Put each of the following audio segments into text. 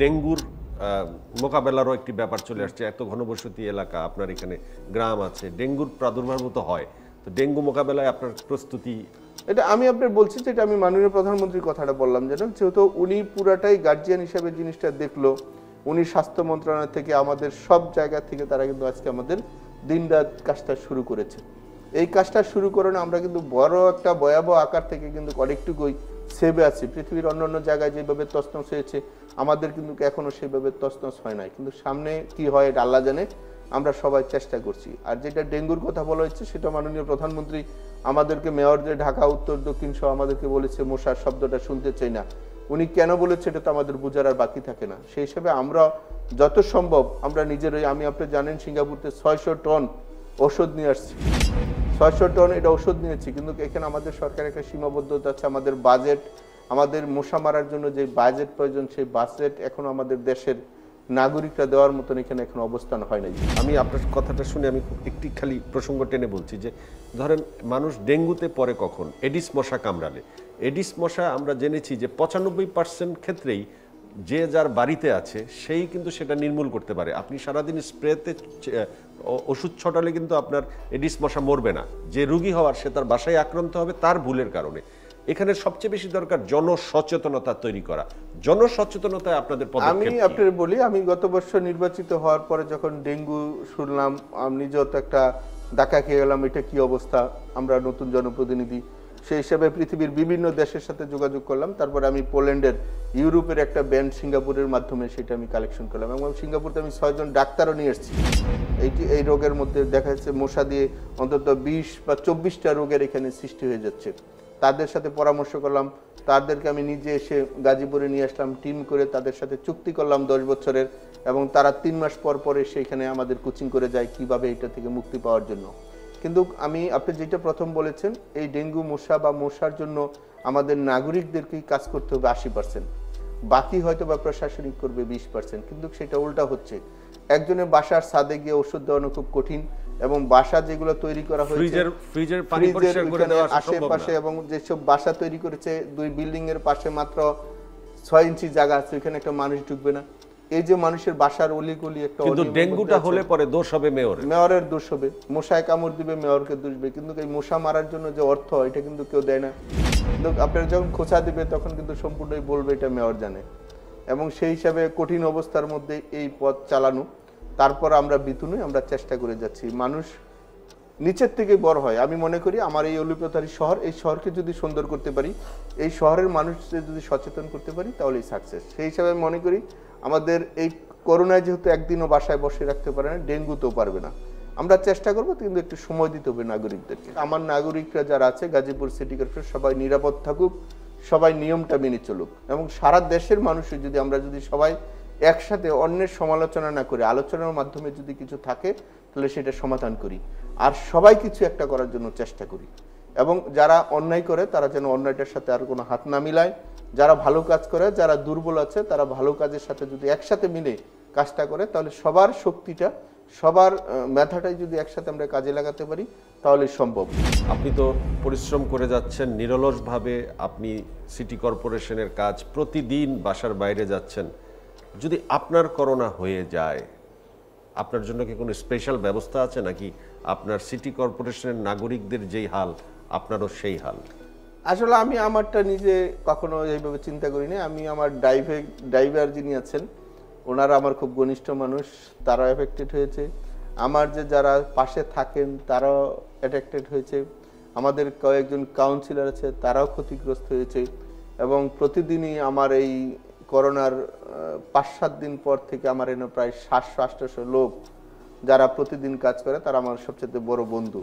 ডেঙ্গুর মোকাবেলারও একটি ব্যাপার চলে আসছে, এত ঘনবসতি এলাকা, আপনার এখানে গ্রাম আছে, ডেঙ্গুর প্রাদুর্ভাব মতো হয়, তো ডেঙ্গু মোকাবেলায় আপনার প্রস্তুতি? এটা আমি আপনার বলছি যে এটা আমি মাননীয় প্রধানমন্ত্রীর কথাটা বললাম, যেন যেহেতু উনি পুরাটাই গার্জিয়ান হিসাবে জিনিসটা দেখল, উনি স্বাস্থ্য মন্ত্রণালয় থেকে আমাদের সব জায়গা থেকে তারা কিন্তু আজকে আমাদের দিনরাত কাজটা শুরু করেছে। এই কাজটা শুরু করে না, আমরা কিন্তু বড় একটা ভয়াবহ আকার থেকে কিন্তু অনেকটুকুই সেভে আছি। পৃথিবীর অন্য অন্য জায়গায় যেভাবে তছনছ হয়েছে, আমাদের কিন্তু এখনও সেভাবে তছনছ হয় নাই। কিন্তু সামনে কি হয় এটা আল্লাহ জানে, আমরা সবাই চেষ্টা করছি। আর যেটা ডেঙ্গুর কথা বলা হচ্ছে, সেটা মাননীয় প্রধানমন্ত্রী আমাদেরকে, মেয়র যে ঢাকা, উত্তর, দক্ষিণ সহ আমাদেরকে বলেছে, মশার শব্দটা শুনতে চাই না। উনি কেন বলেছে এটা তো আমাদের বোঝার আর বাকি থাকে না। সেই হিসাবে আমরা যত সম্ভব আমরা নিজেরই, আমি আপনি জানেন, সিঙ্গাপুরতে ছয়শো টন ওষুধ নিয়ে আসছি। ছয়শো টন এটা ওষুধ নিয়েছি, কিন্তু এখানে আমাদের সরকারের একটা সীমাবদ্ধতা আছে, আমাদের বাজেট আমাদের মশা মারার জন্য যে বাজেট প্রয়োজন, সেই বাজেট এখন আমাদের দেশের নাগরিকরা দেওয়ার মতন এখানে এখন অবস্থান হয় নাই। আমি আপনার কথাটা শুনে আমি একটি খালি প্রসঙ্গ টেনে বলছি যে, ধরেন মানুষ ডেঙ্গুতে পরে কখন, এডিস মশা কামড়ালে। এডিস মশা আমরা জেনেছি যে পঁচানব্বই পার্সেন্ট ক্ষেত্রেই যে যার বাড়িতে আছে সেই কিন্তু সেটা নির্মূল করতে পারে। আপনি সারাদিন স্প্রেতে ওষুধ ছটালে কিন্তু আপনার এডিস মশা মরবে না। যে রুগী হওয়ার সে তার বাসায় আক্রান্ত হবে তার ভুলের কারণে। এখানে সবচেয়ে বেশি দরকার জনসচেতনতা তৈরি করা। জনসচেতনতায় আপনাদের আমি আপনার বলি আমি গত বছর নির্বাচিত হওয়ার পরে যখন ডেঙ্গু শুনলাম আমি নিজেও তো একটা ডাকা খেয়ে গেলাম এটা কি অবস্থা? আমরা নতুন জনপ্রতিনিধি। সেই হিসাবে পৃথিবীর বিভিন্ন দেশের সাথে যোগাযোগ করলাম। তারপরে আমি পোল্যান্ডের ইউরোপের একটা ব্যান্ড সিঙ্গাপুরের মাধ্যমে সেটা আমি কালেকশন করলাম এবং সিঙ্গাপুরতে আমি ছয়জন ডাক্তারও নিয়ে এসেছি। এইটি, এই রোগের মধ্যে দেখা যাচ্ছে মশা দিয়ে অন্তত বিশ বা চব্বিশটা রোগের এখানে সৃষ্টি হয়ে যাচ্ছে। তাদের সাথে পরামর্শ করলাম, তাদেরকে আমি নিজে এসে গাজীপুরে নিয়ে আসলাম, টিম করে তাদের সাথে চুক্তি করলাম দশ বছরের এবং তারা তিন মাস পর পরে সেইখানে আমাদের কোচিং করে যায় কীভাবে এটা থেকে মুক্তি পাওয়ার জন্য। কিন্তু আমি আপনি যেটা প্রথম বলেছেন এই ডেঙ্গু মশা বা মশার জন্য আমাদের নাগরিকদেরকেই কাজ করতে হবে আশি পার্সেন্ট বাকি হয়তো বা প্রশাসনিক করবে বিশ পার্সেন্ট কিন্তু সেটা উল্টা হচ্ছে। একজনের বাসার ছাদে গিয়ে ওষুধ দেওয়ানো খুব কঠিন এবং বাসা যেগুলো তৈরি করা হয়েছে ফ্রিজের আশেপাশে এবং যেসব বাসা তৈরি করেছে দুই বিল্ডিং এর পাশে মাত্র ছয় ইঞ্চি জায়গা আছে ওইখানে একটা মানুষ ঢুকবে না। এই যে মানুষের বাসার অলিগলি একটা কিন্তু ডেঙ্গুটা হলে পরে দোষ হবে মেয়র মেয়রের দোষ হবে। মশায় কামড় দিবে মেয়রকে দুষবে কিন্তু এই মশা মারার জন্য যে অর্থ এটা কিন্তু কেউ দেয় না। কিন্তু আপনার যখন খোঁচা দিবে তখন কিন্তু সম্পূর্ণই বলবে এটা মেয়র জানে। এবং সেই হিসাবে কঠিন অবস্থার মধ্যে এই পথ চালানো। তারপর আমরা বিতুনে আমরা চেষ্টা করে যাচ্ছি। মানুষ নিচের থেকে বড় হয়। আমি মনে করি আমার এই অলিপতারি শহর এই শহরকে যদি সুন্দর করতে পারি এই শহরের মানুষদের যদি সচেতন করতে পারি তাহলে সাকসেস সেই হিসাবে আমি মনে করি আমাদের এই করোনায় যেহেতু একদিনও বাসায় বসে রাখতে পারে না ডেঙ্গুতেও পারবে না। আমরা চেষ্টা করব কিন্তু একটু সময় দিতে হবে নাগরিকদেরকে। আমার নাগরিকরা যারা আছে, গাজীপুর সিটি কর্পোরেশন সবাই নিরাপদ থাকুক, সবাই নিয়মটা মেনে চলুক এবং সারা দেশের মানুষের যদি আমরা যদি সবাই একসাথে অন্যের সমালোচনা না করে, আলোচনার মাধ্যমে যদি কিছু থাকে, তাহলে সেটা সমাধান করি। আর সবাই কিছু একটা করার জন্য চেষ্টা করি। এবং যারা অন্যায় করে, তারা যেন অন্যায়টার সাথে আর কোনো হাত না মিলায়। যারা ভালো কাজ করে, যারা দুর্বল আছে, তারা ভালো কাজের সাথে যদি একসাথে মিলে কাজটা করে, তাহলে সবার শক্তিটা, সবার মেধাটাই যদি একসাথে আমরা কাজে লাগাতে পারি, তাহলে সম্ভব। আপনি তো পরিশ্রম করে যাচ্ছেন, নিরলসভাবে আপনি সিটি কর্পোরেশনের কাজ প্রতিদিন বাসার বাইরে যাচ্ছেন। যদি আপনার করোনা হয়ে যায়, আপনার জন্য কি কোনো স্পেশাল ব্যবস্থা আছে? নাকি আপনার সিটি কর্পোরেশনের নাগরিকদের যেই হাল আপনারও সেই হাল। আসলে আমি আমারটা নিজে কখনো এইভাবে চিন্তা করিনি। আমি আমার ড্রাইভে ড্রাইভার যিনি আছেন, ওনারা আমার খুব ঘনিষ্ঠ মানুষ তারা এফেক্টেড হয়েছে। আমার যে যারা পাশে থাকেন, তারাও অ্যাফেক্টেড হয়েছে। আমাদের কয়েকজন কাউন্সিলর আছে, তারাও ক্ষতিগ্রস্ত হয়েছে এবং প্রতিদিনই আমার এই করোনার পাঁচ সাত দিন পর থেকে আমার এনে প্রায় সাতশো, আটশোশো লোক যারা প্রতিদিন কাজ করে, তারা আমার সবচেয়ে বড় বন্ধু।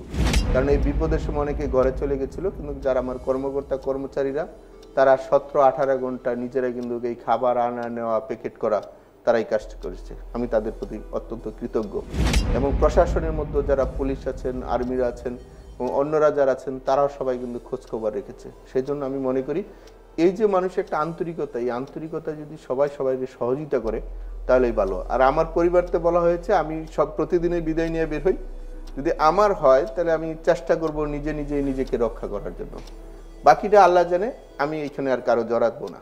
কারণ এই বিপদের সময় অনেকে ঘরে চলে গেছিল, কিন্তু যারা আমার কর্মকর্তা, কর্মচারীরা, তারা সতেরো, আঠারো ঘণ্টা নিজেরা কিন্তু এই খাবার আনা, নেওয়া প্যাকেট করা তারা এই কাজটা করেছে। আমি তাদের প্রতি অত্যন্ত কৃতজ্ঞ। এবং প্রশাসনের মধ্যে যারা পুলিশ আছেন, আর্মিরা আছেন, এবং অন্যরা যারা আছেন, তারাও সবাই কিন্তু খোঁজখবর রেখেছে। সেই জন্য আমি মনে করি, এই যে মানুষের একটা আন্তরিকতা, এই আন্তরিকতা যদি সবাই সবাইকে সহযোগিতা করে তাহলেই ভালো। আর আমার পরিবারতে বলা হয়েছে, আমি সব প্রতিদিনই বিদায় নিয়ে বের হই। যদি আমার হয়, তাহলে আমি চেষ্টা করব নিজে নিজেই নিজেকে রক্ষা করার জন্য। বাকিটা আল্লাহ জানে, আমি এখানে আর কারও জড়াতবো না।